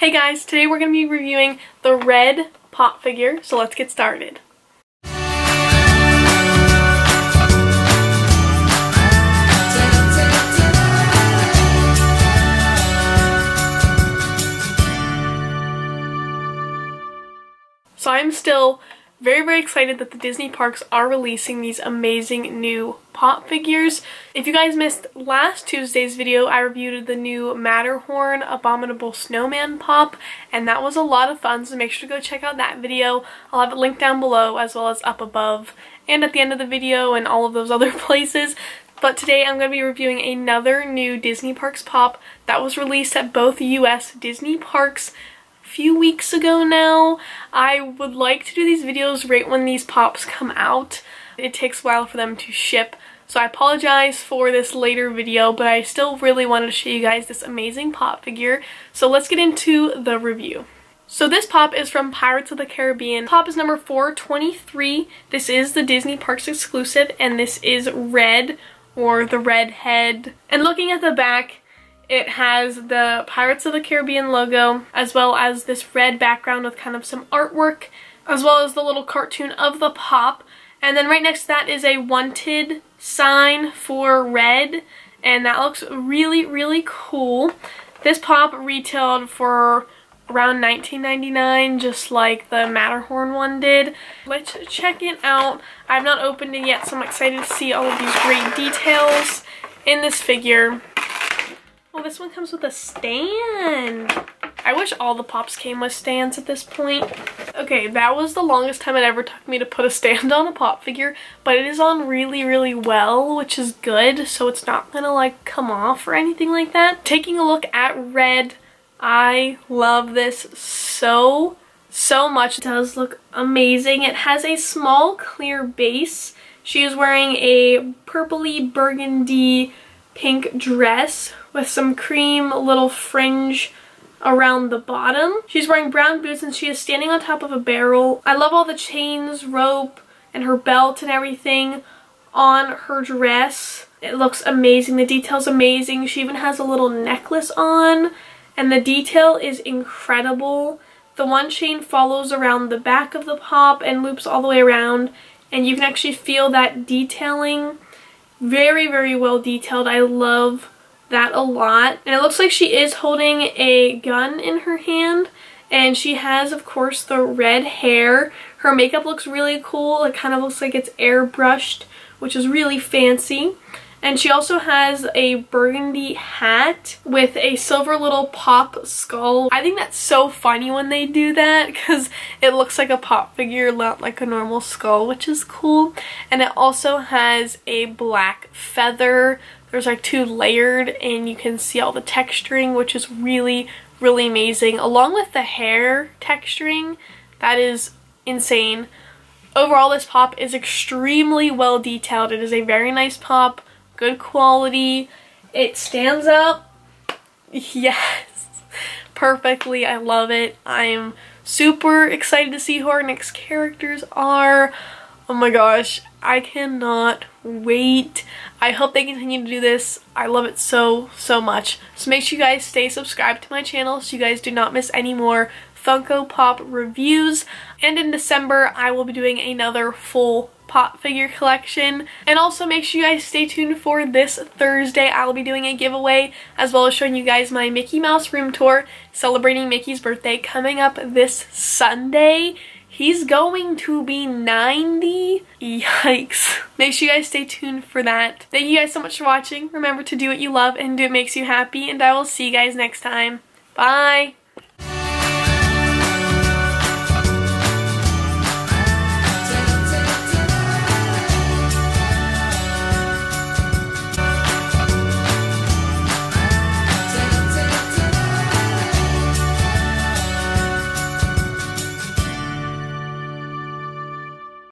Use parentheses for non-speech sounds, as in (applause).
Hey guys, today we're going to be reviewing the Redd pop figure, so let's get started. So I'm still very, very excited that the Disney parks are releasing these amazing new pop figures. If you guys missed last Tuesday's video, I reviewed the new Matterhorn Abominable Snowman pop, and that was a lot of fun, so make sure to go check out that video. I'll have it linked down below as well as up above and at the end of the video and all of those (laughs) other places. But today I'm going to be reviewing another new Disney Parks pop that was released at both US Disney parks few weeks ago now. I would like to do these videos right when these pops come out. It takes a while for them to ship. So I apologize for this later video, but I still really wanted to show you guys this amazing pop figure. So let's get into the review. So this pop is from Pirates of the Caribbean. Pop is number 423. This is the Disney Parks exclusive, and this is Redd, or the red head. And looking at the back, it has the Pirates of the Caribbean logo, as well as this red background with kind of some artwork, as well as the little cartoon of the pop. And then right next to that is a wanted sign for Redd, and that looks really, really cool. This pop retailed for around $19.99 just like the Matterhorn one did. Let's check it out. I've not opened it yet so I'm excited to see all of these great details in this figure. Oh, this one comes with a stand. I wish all the pops came with stands at this point. Okay, that was the longest time it ever took me to put a stand on a pop figure, but it is on really, really well, which is good, so it's not gonna like come off or anything like that. Taking a look at Redd, I love this so, so much. It does look amazing. It has a small clear base. She is wearing a purpley burgundy pink dress with some cream little fringe around the bottom. She's wearing brown boots and she is standing on top of a barrel. I love all the chains, rope, and her belt and everything on her dress. It looks amazing. The detail's amazing. She even has a little necklace on and the detail is incredible. The one chain follows around the back of the pop and loops all the way around and you can actually feel that detailing. Very, very well detailed. I love that a lot. And it looks like she is holding a gun in her hand. And she has, of course, the red hair. Her makeup looks really cool. It kind of looks like it's airbrushed, which is really fancy. And she also has a burgundy hat with a silver little pop skull. I think that's so funny when they do that because it looks like a pop figure, not like a normal skull, which is cool. And it also has a black feather there's like two layered and you can see all the texturing which is really really amazing along with the hair texturing that is insane. Overall this pop is extremely well detailed. It is a very nice pop, good quality. It stands up. (laughs) Yes, perfectly. I love it. I'm super excited to see who our next characters are. Oh my gosh, I cannot wait. I hope they continue to do this. I love it so, so much. So make sure you guys stay subscribed to my channel so you guys do not miss any more Funko Pop reviews. And in December, I will be doing another full pop figure collection. And also make sure you guys stay tuned for this Thursday. I will be doing a giveaway as well as showing you guys my Mickey Mouse room tour celebrating Mickey's birthday coming up this Sunday. He's going to be 90. Yikes. (laughs) Make sure you guys stay tuned for that. Thank you guys so much for watching. Remember to do what you love and do what makes you happy. And I will see you guys next time. Bye.